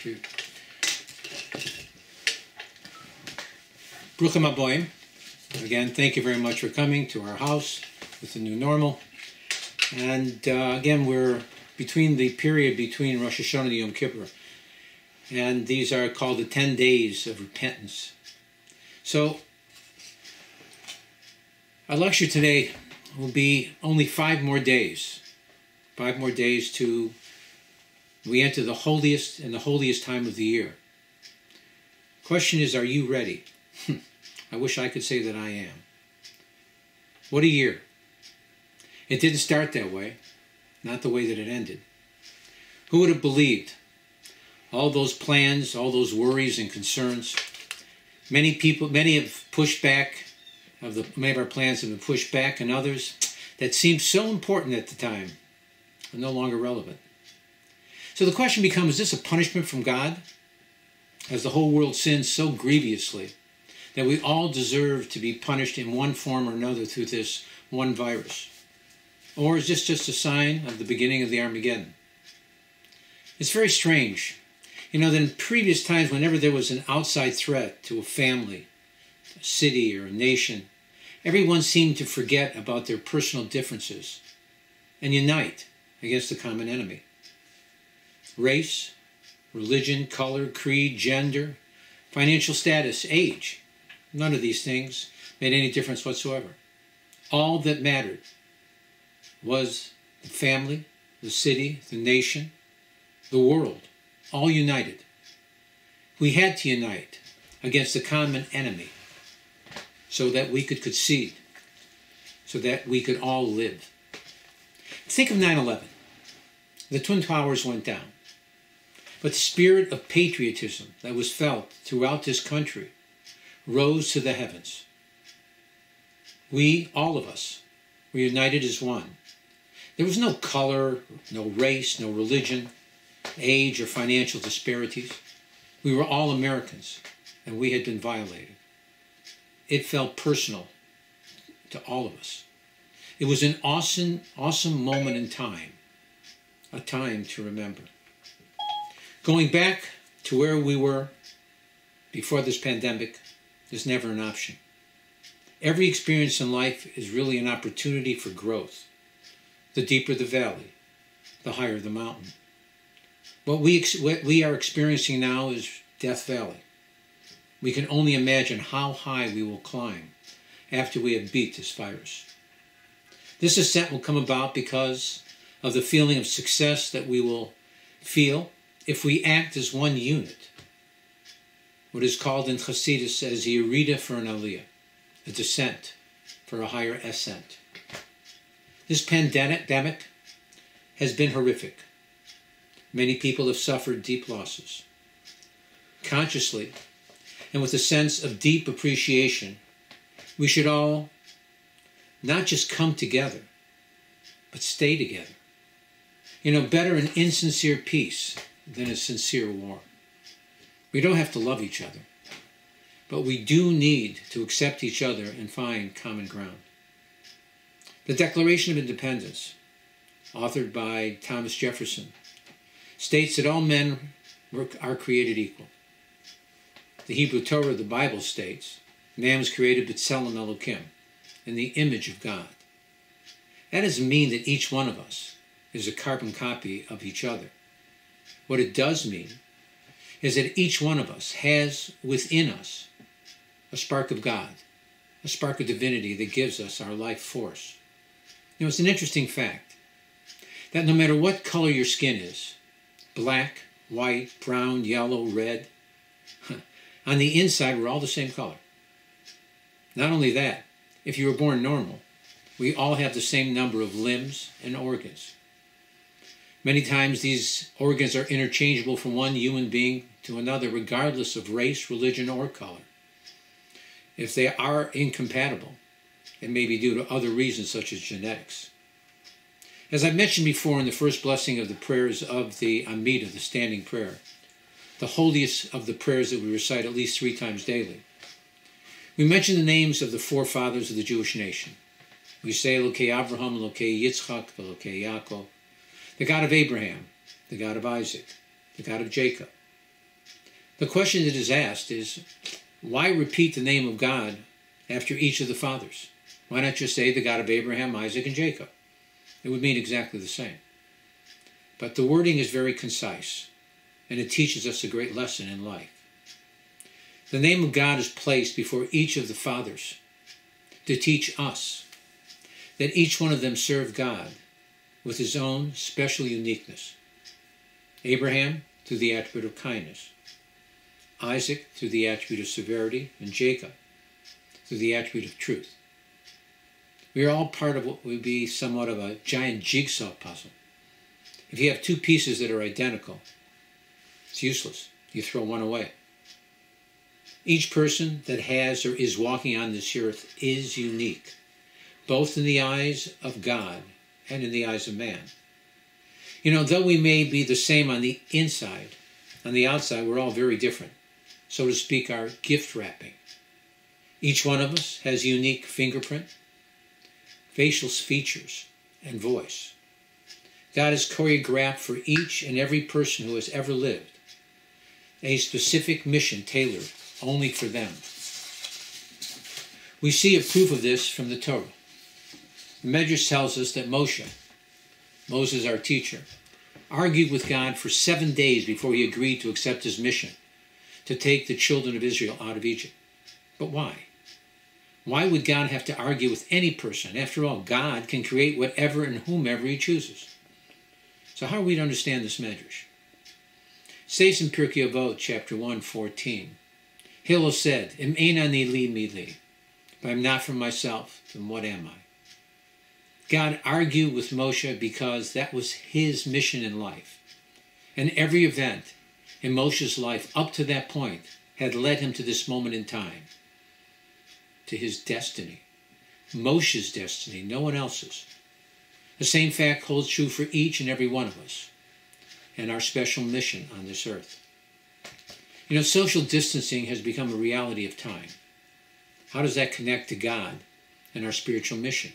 Shoot. Bruchim Habaim. Again, thank you very much for coming to our house with the new normal. And uh, again, we're between the period between Rosh Hashanah and Yom Kippur. And these are called the 10 days of repentance. So, our lecture today will be only five more days. Five more days to we enter the holiest and the holiest time of the year. Question is, are you ready? Hmm. I wish I could say that I am. What a year. It didn't start that way, not the way that it ended. Who would have believed all those plans, all those worries and concerns? Many people, many have pushed back, of the, many of our plans have been pushed back, and others that seemed so important at the time are no longer relevant. So the question becomes is this a punishment from God? As the whole world sins so grievously that we all deserve to be punished in one form or another through this one virus? Or is this just a sign of the beginning of the Armageddon? It's very strange. You know, that in previous times, whenever there was an outside threat to a family, a city, or a nation, everyone seemed to forget about their personal differences and unite against the common enemy. Race, religion, color, creed, gender, financial status, age, none of these things made any difference whatsoever. All that mattered was the family, the city, the nation, the world, all united. We had to unite against the common enemy so that we could concede, so that we could all live. Think of 9 11. The Twin Towers went down. But the spirit of patriotism that was felt throughout this country rose to the heavens. We, all of us, were united as one. There was no color, no race, no religion, age, or financial disparities. We were all Americans, and we had been violated. It felt personal to all of us. It was an awesome, awesome moment in time, a time to remember. Going back to where we were before this pandemic is never an option. Every experience in life is really an opportunity for growth. The deeper the valley, the higher the mountain. What we, what we are experiencing now is Death Valley. We can only imagine how high we will climb after we have beat this virus. This ascent will come about because of the feeling of success that we will feel if we act as one unit what is called in Hasidus as a yerida for an aliyah, a descent for a higher ascent. This pandemic has been horrific. Many people have suffered deep losses. Consciously, and with a sense of deep appreciation, we should all not just come together, but stay together. You know, better an insincere peace than a sincere war. We don't have to love each other, but we do need to accept each other and find common ground. The Declaration of Independence, authored by Thomas Jefferson, states that all men are created equal. The Hebrew Torah, of the Bible states, man was created b'tselem Elokim, in the image of God. That doesn't mean that each one of us is a carbon copy of each other. What it does mean is that each one of us has within us a spark of God, a spark of divinity that gives us our life force. You know, it's an interesting fact that no matter what color your skin is black, white, brown, yellow, red on the inside, we're all the same color. Not only that, if you were born normal, we all have the same number of limbs and organs. Many times these organs are interchangeable from one human being to another, regardless of race, religion, or color. If they are incompatible, it may be due to other reasons such as genetics. As I mentioned before in the first blessing of the prayers of the Amida, the standing prayer, the holiest of the prayers that we recite at least three times daily, we mention the names of the forefathers of the Jewish nation. We say Elokei Abraham, Elokei Yitzchak, Elokei Yaakov, the God of Abraham, the God of Isaac, the God of Jacob, The question that is asked is why repeat the name of God after each of the fathers? Why not just say the God of Abraham, Isaac, and Jacob? It would mean exactly the same. But the wording is very concise, and it teaches us a great lesson in life. The name of God is placed before each of the fathers to teach us that each one of them served God with his own special uniqueness. Abraham through the attribute of kindness, Isaac through the attribute of severity, and Jacob through the attribute of truth. We are all part of what would be somewhat of a giant jigsaw puzzle. If you have two pieces that are identical, it's useless. You throw one away. Each person that has or is walking on this earth is unique, both in the eyes of God and in the eyes of man. You know, though we may be the same on the inside, on the outside, we're all very different. So to speak, our gift wrapping. Each one of us has unique fingerprint, facial features, and voice. God has choreographed for each and every person who has ever lived a specific mission tailored only for them. We see a proof of this from the Torah. The Medrash tells us that Moshe, Moses, our teacher, argued with God for seven days before he agreed to accept his mission to take the children of Israel out of Egypt. But why? Why would God have to argue with any person? After all, God can create whatever and whomever he chooses. So how are we to understand this medrash? Says in Pirkei Avot, chapter 1, 14, Hillel said, Im li mi li. If I'm not from myself, then what am I? God argued with Moshe because that was his mission in life. And every event in Moshe's life up to that point had led him to this moment in time, to his destiny. Moshe's destiny, no one else's. The same fact holds true for each and every one of us and our special mission on this earth. You know, social distancing has become a reality of time. How does that connect to God and our spiritual mission?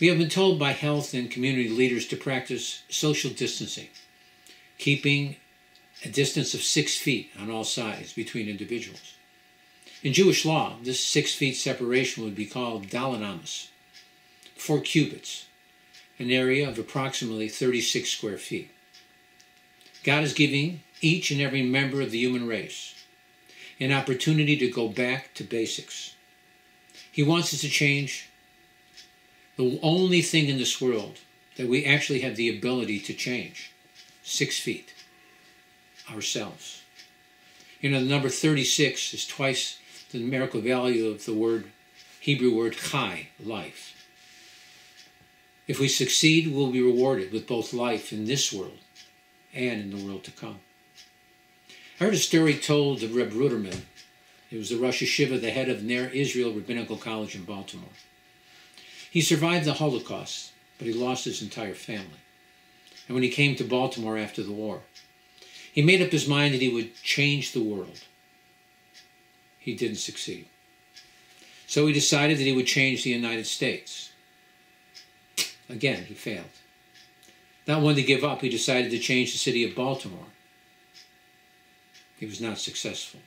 We have been told by health and community leaders to practice social distancing, keeping a distance of six feet on all sides between individuals. In Jewish law, this six feet separation would be called daled amos, four cubits, an area of approximately 36 square feet. God is giving each and every member of the human race an opportunity to go back to basics. He wants us to change the only thing in this world that we actually have the ability to change six feet ourselves. You know, the number 36 is twice the numerical value of the word, Hebrew word chai, life. If we succeed, we'll be rewarded with both life in this world and in the world to come. I heard a story told of Reb Ruderman. He was the Rosh Yeshiva, the head of Ner Israel Rabbinical College in Baltimore. He survived the Holocaust, but he lost his entire family. And when he came to Baltimore after the war, he made up his mind that he would change the world. He didn't succeed. So he decided that he would change the United States. Again, he failed. Not wanting to give up, he decided to change the city of Baltimore. He was not successful.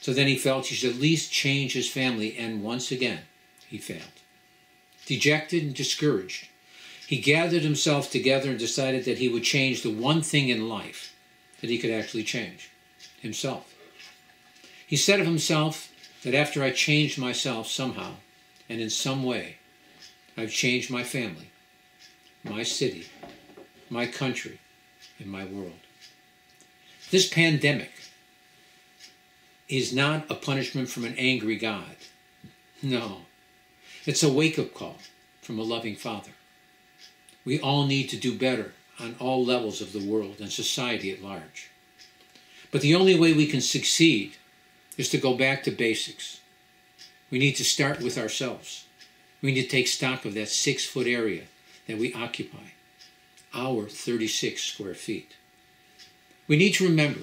So then he felt he should at least change his family, and once again, he failed. Dejected and discouraged, he gathered himself together and decided that he would change the one thing in life that he could actually change himself. He said of himself that after I changed myself somehow and in some way, I've changed my family, my city, my country, and my world. This pandemic is not a punishment from an angry God. No, it's a wake up call from a loving Father. We all need to do better on all levels of the world and society at large. But the only way we can succeed is to go back to basics. We need to start with ourselves. We need to take stock of that six foot area that we occupy, our 36 square feet. We need to remember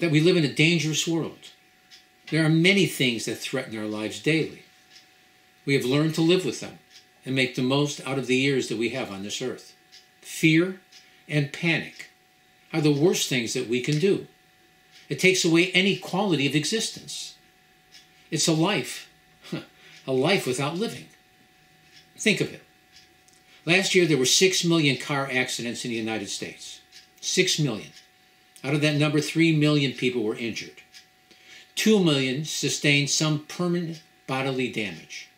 that we live in a dangerous world. There are many things that threaten our lives daily. We have learned to live with them and make the most out of the years that we have on this earth. Fear and panic are the worst things that we can do. It takes away any quality of existence. It's a life, a life without living. Think of it. Last year, there were 6 million car accidents in the United States. 6 million. Out of that number, 3 million people were injured. 2 million sustained some permanent bodily damage.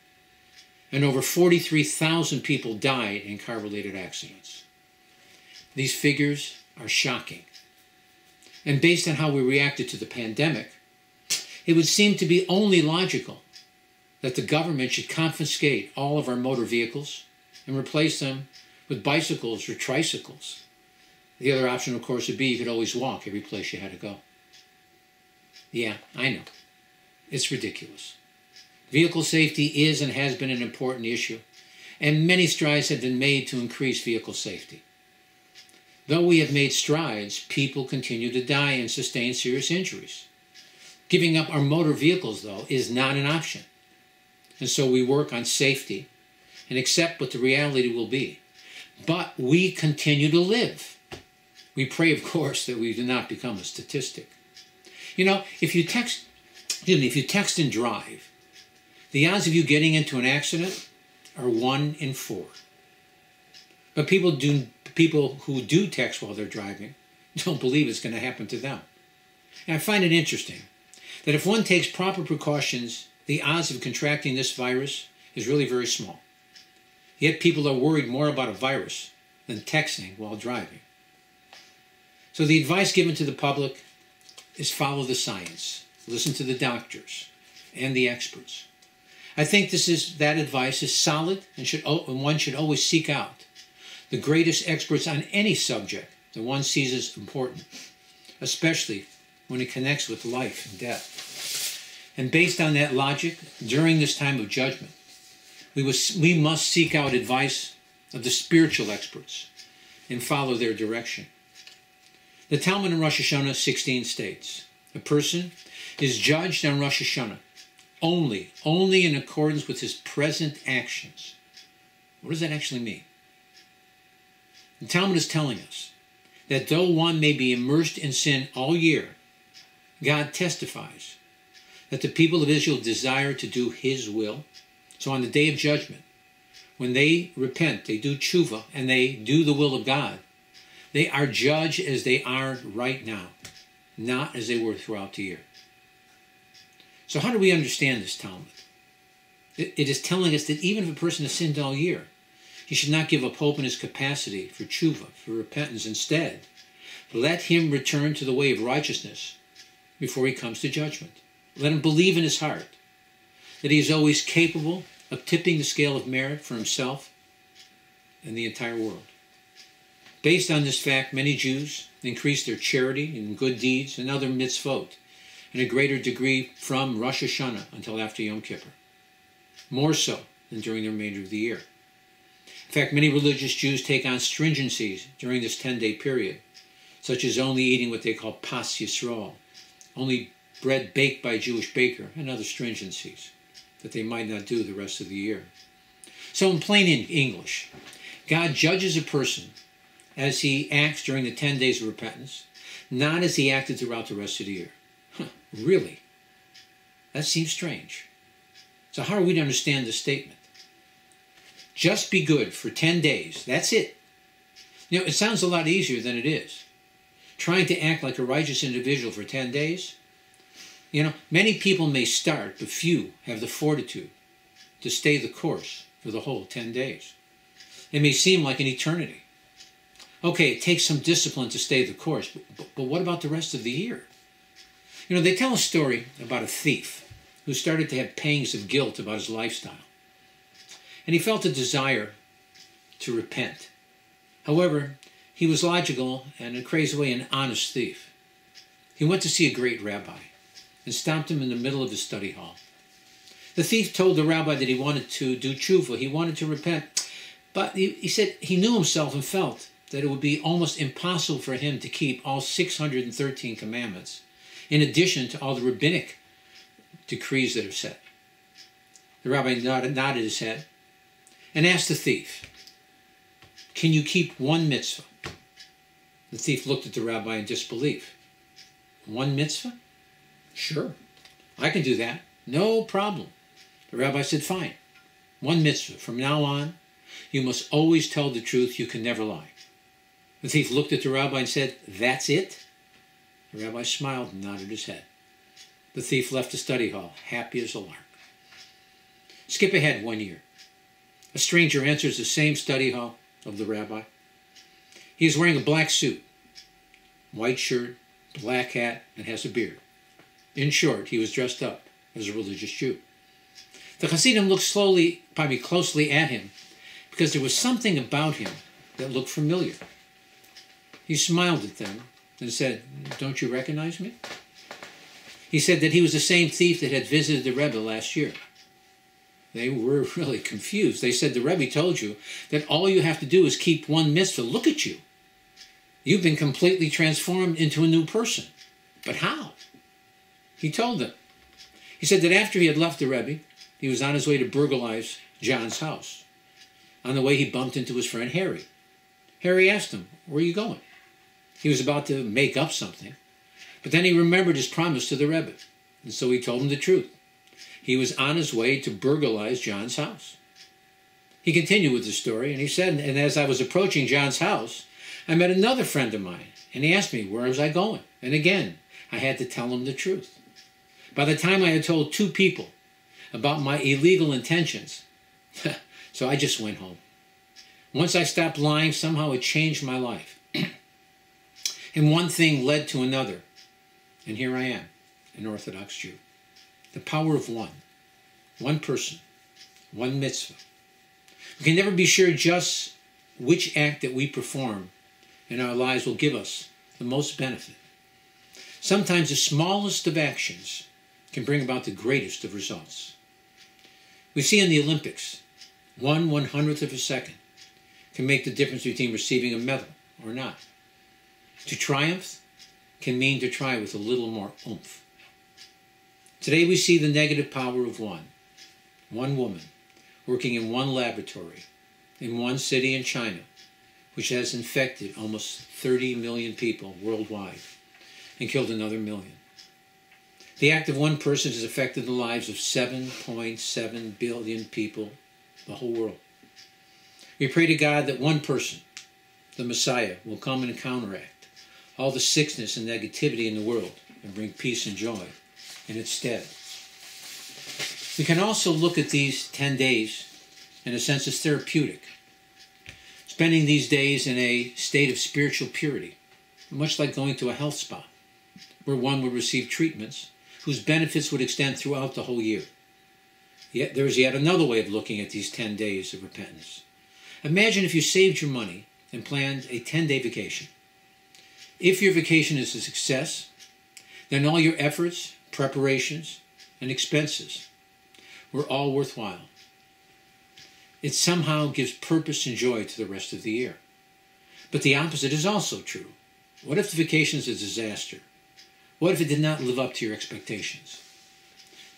And over 43,000 people died in car related accidents. These figures are shocking. And based on how we reacted to the pandemic, it would seem to be only logical that the government should confiscate all of our motor vehicles and replace them with bicycles or tricycles. The other option, of course, would be you could always walk every place you had to go. Yeah, I know. It's ridiculous. Vehicle safety is and has been an important issue, and many strides have been made to increase vehicle safety. Though we have made strides, people continue to die and sustain serious injuries. Giving up our motor vehicles, though, is not an option. And so we work on safety and accept what the reality will be. But we continue to live. We pray, of course, that we do not become a statistic. You know, if you text, excuse me, if you text and drive, the odds of you getting into an accident are one in four. But people do people who do text while they're driving don't believe it's going to happen to them. And I find it interesting that if one takes proper precautions, the odds of contracting this virus is really very small. Yet people are worried more about a virus than texting while driving. So the advice given to the public is follow the science, listen to the doctors and the experts. I think this is that advice is solid and should and one should always seek out the greatest experts on any subject that one sees as important, especially when it connects with life and death. And based on that logic, during this time of judgment, we, was, we must seek out advice of the spiritual experts and follow their direction. The Talmud in Rosh Hashanah 16 states, a person is judged on Rosh Hashanah only, only in accordance with his present actions. What does that actually mean? The Talmud is telling us that though one may be immersed in sin all year, God testifies that the people of Israel desire to do his will. So on the day of judgment, when they repent, they do tshuva, and they do the will of God, they are judged as they are right now, not as they were throughout the year. So how do we understand this Talmud? It is telling us that even if a person has sinned all year, he should not give up hope in his capacity for tshuva, for repentance. Instead, let him return to the way of righteousness before he comes to judgment. Let him believe in his heart that he is always capable of tipping the scale of merit for himself and the entire world. Based on this fact, many Jews increased their charity and good deeds and other mitzvot in a greater degree from Rosh Hashanah until after Yom Kippur, more so than during the remainder of the year. In fact, many religious Jews take on stringencies during this 10 day period, such as only eating what they call pas Yisrael, only bread baked by a Jewish baker, and other stringencies that they might not do the rest of the year. So, in plain English, God judges a person as he acts during the 10 days of repentance, not as he acted throughout the rest of the year. Huh, really? That seems strange. So, how are we to understand this statement? Just be good for 10 days. That's it. You know, it sounds a lot easier than it is. Trying to act like a righteous individual for 10 days. You know, many people may start, but few have the fortitude to stay the course for the whole 10 days. It may seem like an eternity. Okay, it takes some discipline to stay the course, but, but, but what about the rest of the year? You know, they tell a story about a thief who started to have pangs of guilt about his lifestyle and he felt a desire to repent. However, he was logical and, in a crazy way, an honest thief. He went to see a great rabbi and stopped him in the middle of his study hall. The thief told the rabbi that he wanted to do tshuva, he wanted to repent, but he, he said he knew himself and felt that it would be almost impossible for him to keep all 613 commandments, in addition to all the rabbinic decrees that are set. The rabbi nodded, nodded his head and asked the thief, Can you keep one mitzvah? The thief looked at the rabbi in disbelief. one mitzvah? Sure, I can do that. No problem. The rabbi said, Fine. One mitzvah. From now on, you must always tell the truth. You can never lie. The thief looked at the rabbi and said, That's it? The rabbi smiled and nodded his head. The thief left the study hall, happy as a lark. Skip ahead one year. A stranger enters the same study hall of the rabbi. He is wearing a black suit, white shirt, black hat, and has a beard. In short, he was dressed up as a religious Jew. The Hasidim looked slowly, probably closely at him, because there was something about him that looked familiar. He smiled at them and said, Don't you recognize me? He said that he was the same thief that had visited the Rebbe last year. They were really confused. They said, The Rebbe told you that all you have to do is keep one mitzvah. Look at you. You've been completely transformed into a new person. But how? He told them. He said that after he had left the Rebbe, he was on his way to burglarize John's house. On the way, he bumped into his friend Harry. Harry asked him, Where are you going? He was about to make up something. But then he remembered his promise to the Rebbe, and so he told him the truth. He was on his way to burglarize John's house. He continued with the story, and he said, And as I was approaching John's house, I met another friend of mine, and he asked me, Where was I going? And again, I had to tell him the truth. By the time I had told two people about my illegal intentions. so I just went home. Once I stopped lying, somehow it changed my life. and one thing led to another. And here I am, an Orthodox Jew. The power of one, one person, one mitzvah. We can never be sure just which act that we perform in our lives will give us the most benefit. Sometimes the smallest of actions can bring about the greatest of results. We see in the Olympics, one one hundredth of a second can make the difference between receiving a medal or not. To triumph can mean to try with a little more oomph. Today we see the negative power of one, one woman, working in one laboratory, in one city in China, which has infected almost 30 million people worldwide and killed another million. The act of one person has affected the lives of 7.7 billion people, the whole world. We pray to God that one person, the Messiah, will come and counteract all the sickness and negativity in the world and bring peace and joy in its stead. We can also look at these 10 days in a sense as therapeutic, spending these days in a state of spiritual purity, much like going to a health spa, where one would receive treatments whose benefits would extend throughout the whole year. Yet there is yet another way of looking at these 10 days of repentance. Imagine if you saved your money and planned a 10 day vacation. If your vacation is a success, then all your efforts, preparations, and expenses were all worthwhile. It somehow gives purpose and joy to the rest of the year. But the opposite is also true. What if the vacation is a disaster? What if it did not live up to your expectations?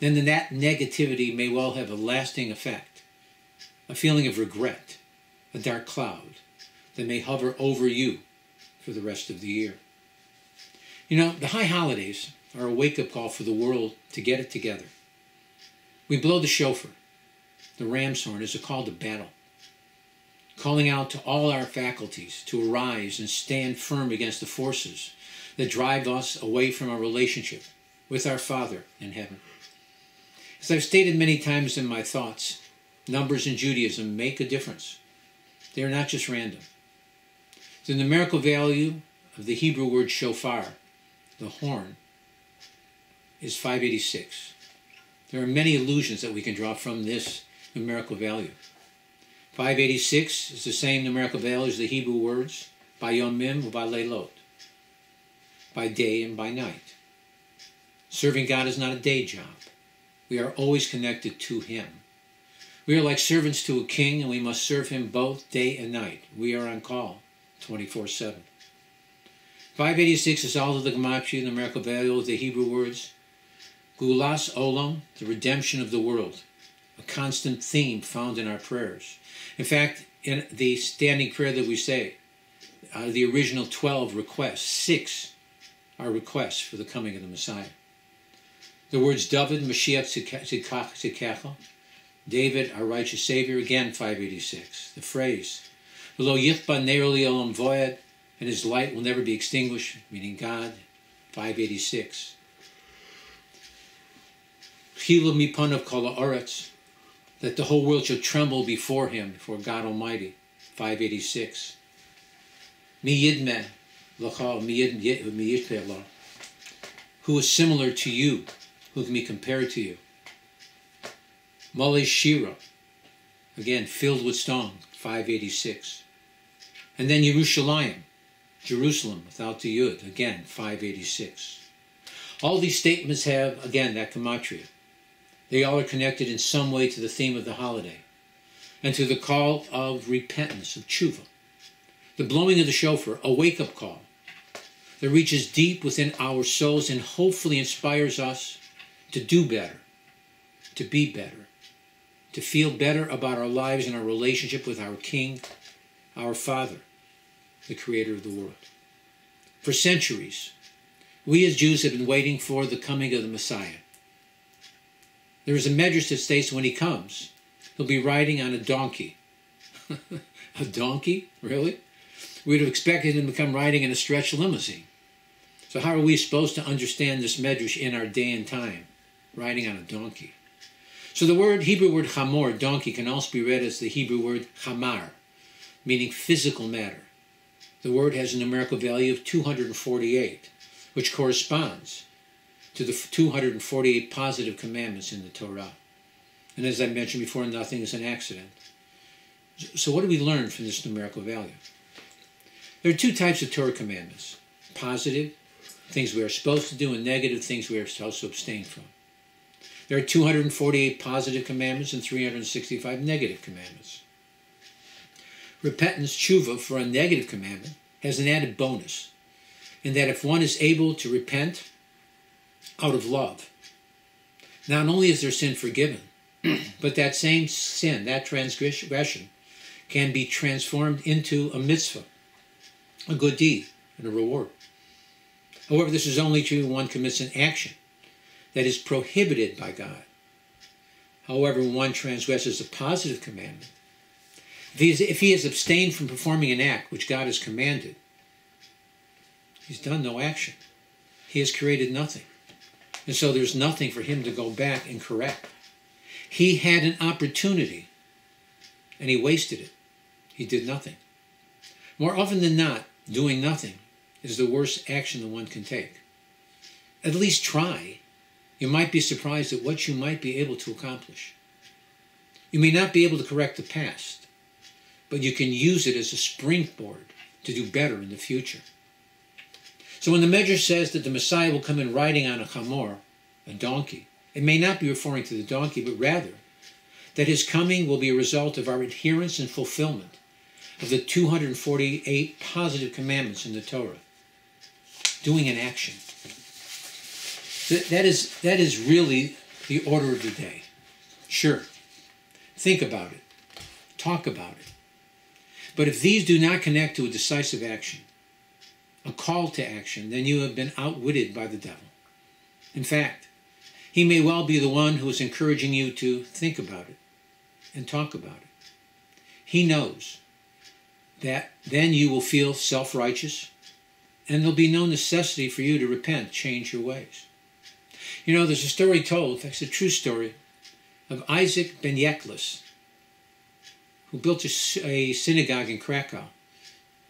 Then that negativity may well have a lasting effect, a feeling of regret, a dark cloud that may hover over you for the rest of the year. You know, the high holidays are a wake up call for the world to get it together. We blow the shofar. The ram's horn is a call to battle, calling out to all our faculties to arise and stand firm against the forces that drive us away from our relationship with our Father in heaven. As I've stated many times in my thoughts, numbers in Judaism make a difference. They are not just random. The numerical value of the Hebrew word shofar, the horn, is 586. There are many illusions that we can draw from this numerical value. 586 is the same numerical value as the Hebrew words bayomim or by leilot by day and by night. Serving God is not a day job. We are always connected to Him. We are like servants to a king, and we must serve Him both day and night. We are on call 24 7. 586 is all of the Gematria, the numerical value of the Hebrew words Geulas Olam, the redemption of the world, a constant theme found in our prayers. In fact, in the standing prayer that we say, out of the original 12 requests, six our requests for the coming of the Messiah. The words David, Mashiach David, our righteous Savior, again 586. The phrase, V'lo yichba ne'er olam voyed, and his light will never be extinguished, meaning God, 586. Chila mipanav kol ha'aretz, that the whole world should tremble before him, before God Almighty, 586. Mi yidmeh, who is similar to you, who can be compared to you. Male Shira, again, filled with stone, 586. And then Yerushalayim, Jerusalem, without the Yud, again, 586. All these statements have, again, that gematria. They all are connected in some way to the theme of the holiday and to the call of repentance, of tshuva. The blowing of the shofar, a wake up call that reaches deep within our souls and hopefully inspires us to do better, to be better, to feel better about our lives and our relationship with our King, our Father, the Creator of the world. For centuries, we as Jews have been waiting for the coming of the Messiah. There is a medrash that states when he comes, he'll be riding on a donkey. a donkey? Really? We'd have expected him to come riding in a stretch limousine. So how are we supposed to understand this medrash in our day and time? Riding on a donkey. So the word Hebrew word chamor, donkey, can also be read as the Hebrew word chamar, meaning physical matter. The word has a numerical value of 248, which corresponds to the 248 positive commandments in the Torah. And as I mentioned before, nothing is an accident. So what do we learn from this numerical value? There are two types of Torah commandments positive things we are supposed to do and negative things we are supposed to abstain from. There are 248 positive commandments and 365 negative commandments. Repentance, tshuva, for a negative commandment has an added bonus in that if one is able to repent out of love, not only is their sin forgiven, but that same sin, that transgression, can be transformed into a mitzvah, a good deed, and a reward. However, this is only true when one commits an action that is prohibited by God. However, when one transgresses a positive commandment, if he, is, if he has abstained from performing an act which God has commanded, he's done no action. He has created nothing. And so there's nothing for him to go back and correct. He had an opportunity and he wasted it. He did nothing. More often than not, doing nothing is the worst action that one can take. At least try. You might be surprised at what you might be able to accomplish. You may not be able to correct the past, but you can use it as a springboard to do better in the future. So when the medrash says that the Messiah will come in riding on a chamor, a donkey, it may not be referring to the donkey, but rather that his coming will be a result of our adherence and fulfillment of the 248 positive commandments in the Torah doing an action. That is, that is really the order of the day. Sure, think about it, talk about it. But if these do not connect to a decisive action, a call to action, then you have been outwitted by the devil. In fact, he may well be the one who is encouraging you to think about it and talk about it. He knows that then you will feel self righteous, and there'll be no necessity for you to repent, change your ways. You know, there's a story told, fact, it's a true story, of Isaac ben Yeklis, who built a, a synagogue in Krakow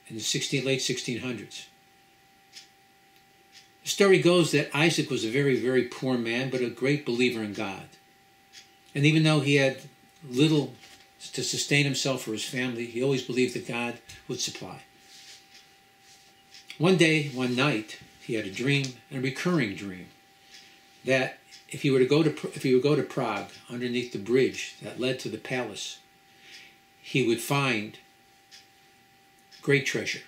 in the 16, late 1600s. The story goes that Isaac was a very, very poor man, but a great believer in God. And even though he had little to sustain himself or his family, he always believed that God would supply. One day, one night, he had a dream, a recurring dream, that if he were to go to if he would go to Prague underneath the bridge that led to the palace, he would find great treasure.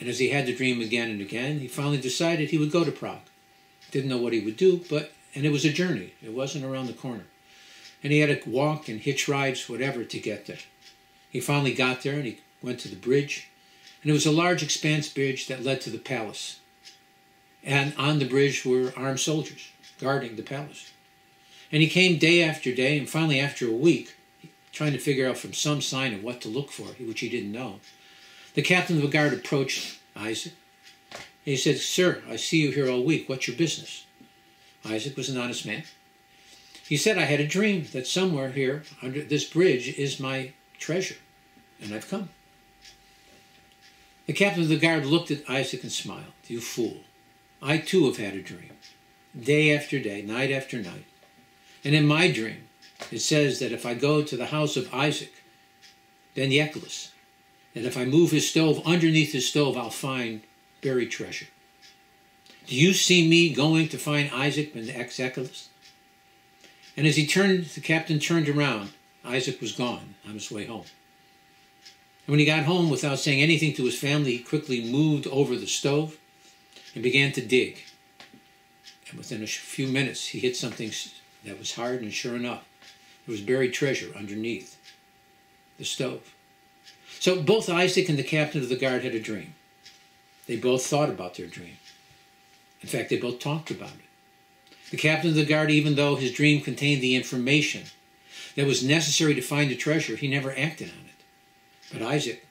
And as he had the dream again and again, he finally decided he would go to Prague. Didn't know what he would do, but and it was a journey. It wasn't around the corner. And he had to walk and hitch rides, whatever, to get there. He finally got there and he went to the bridge and it was a large expanse bridge that led to the palace. And on the bridge were armed soldiers guarding the palace. And he came day after day, and finally, after a week, trying to figure out from some sign of what to look for, which he didn't know, the captain of the guard approached Isaac. He said, Sir, I see you here all week. What's your business? Isaac was an honest man. He said, I had a dream that somewhere here under this bridge is my treasure, and I've come. The captain of the guard looked at Isaac and smiled. You fool. I too have had a dream, day after day, night after night. And in my dream, it says that if I go to the house of Isaac, Ben Yeklis, and if I move his stove, underneath his stove, I'll find buried treasure. Do you see me going to find Isaac Ben Yeklis? And as he turned, the captain turned around. Isaac was gone on his way home. And when he got home, without saying anything to his family, he quickly moved over the stove and began to dig. And within a few minutes, he hit something that was hard, and sure enough, there was buried treasure underneath the stove. So both Isaac and the captain of the guard had a dream. They both thought about their dream. In fact, they both talked about it. The captain of the guard, even though his dream contained the information that was necessary to find the treasure, he never acted on it. But Isaac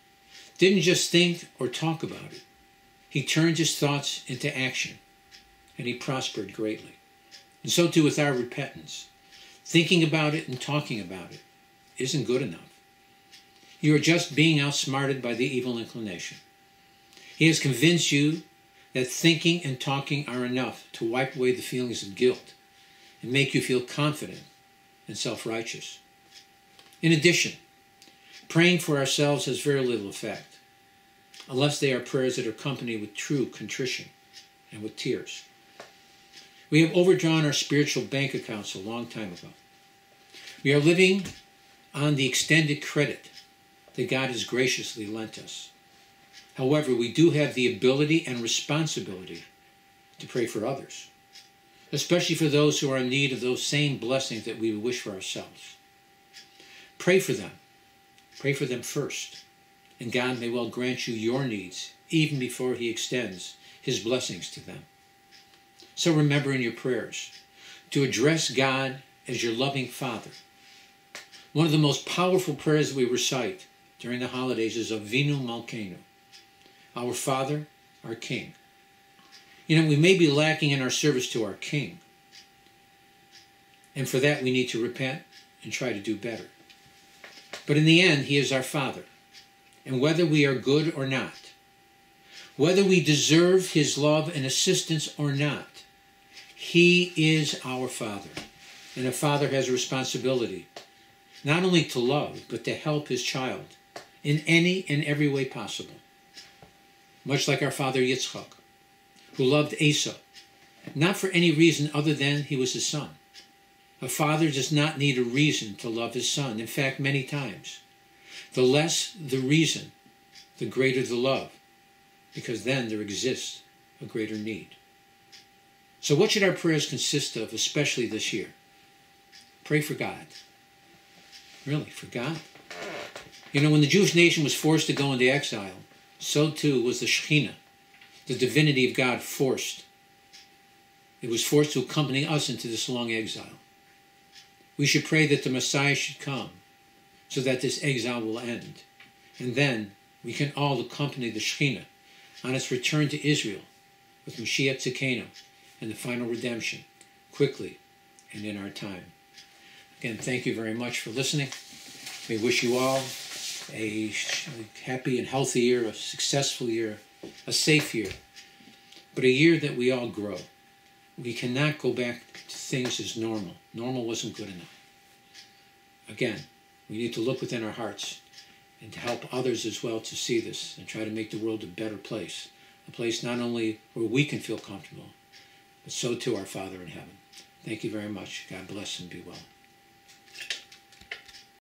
didn't just think or talk about it, he turned his thoughts into action, and he prospered greatly. And so too with our repentance. Thinking about it and talking about it isn't good enough. You are just being outsmarted by the evil inclination. He has convinced you that thinking and talking are enough to wipe away the feelings of guilt and make you feel confident and self righteous. In addition, Praying for ourselves has very little effect, unless they are prayers that are accompanied with true contrition and with tears. We have overdrawn our spiritual bank accounts a long time ago. We are living on the extended credit that God has graciously lent us. However, we do have the ability and responsibility to pray for others, especially for those who are in need of those same blessings that we wish for ourselves. Pray for them Pray for them first, and God may well grant you your needs even before He extends His blessings to them. So remember in your prayers to address God as your loving Father. One of the most powerful prayers we recite during the holidays is Avinu Malkeinu, our Father, our King. You know, we may be lacking in our service to our King, and for that we need to repent and try to do better. But in the end, He is our Father. And whether we are good or not, whether we deserve His love and assistance or not, He is our Father. And a father has a responsibility not only to love, but to help his child in any and every way possible. Much like our father Yitzchak, who loved Esau, not for any reason other than he was his son. A father does not need a reason to love his son. In fact, many times. The less the reason, the greater the love, because then there exists a greater need. So, what should our prayers consist of, especially this year? Pray for God. Really, for God. You know, when the Jewish nation was forced to go into exile, so too was the Shekhinah, the divinity of God, forced. It was forced to accompany us into this long exile. We should pray that the Messiah should come so that this exile will end. And then we can all accompany the Shekhinah on its return to Israel with Mashiach Tzidkenu and the final redemption quickly and in our time. Again, thank you very much for listening. We wish you all a happy and healthy year, a successful year, a safe year, but a year that we all grow. We cannot go back to things as normal. Normal wasn't good enough. Again, we need to look within our hearts and to help others as well to see this and try to make the world a better place. A place not only where we can feel comfortable, so too our Father in heaven. Thank you very much. God bless and be well.